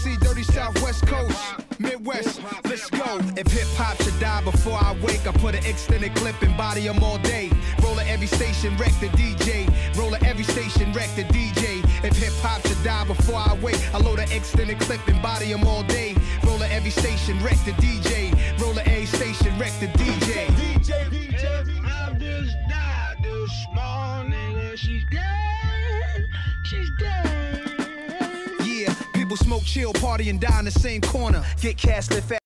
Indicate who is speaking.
Speaker 1: NYC, dirty Southwest Coast, Midwest, let's go. If hip hop should die before I wake, I put an extended clip and body 'em all day. Roller every station, wreck the DJ. Roller every station, wreck the DJ. If hip hop should die before I wake, I load an extended clip and body 'em all day. Roller every station, wreck the DJ. Roller every station, wreck the DJ.
Speaker 2: DJ, DJ, I just died this morning
Speaker 1: Smoke, chill, party, and die in the same corner. Get cash, live fast.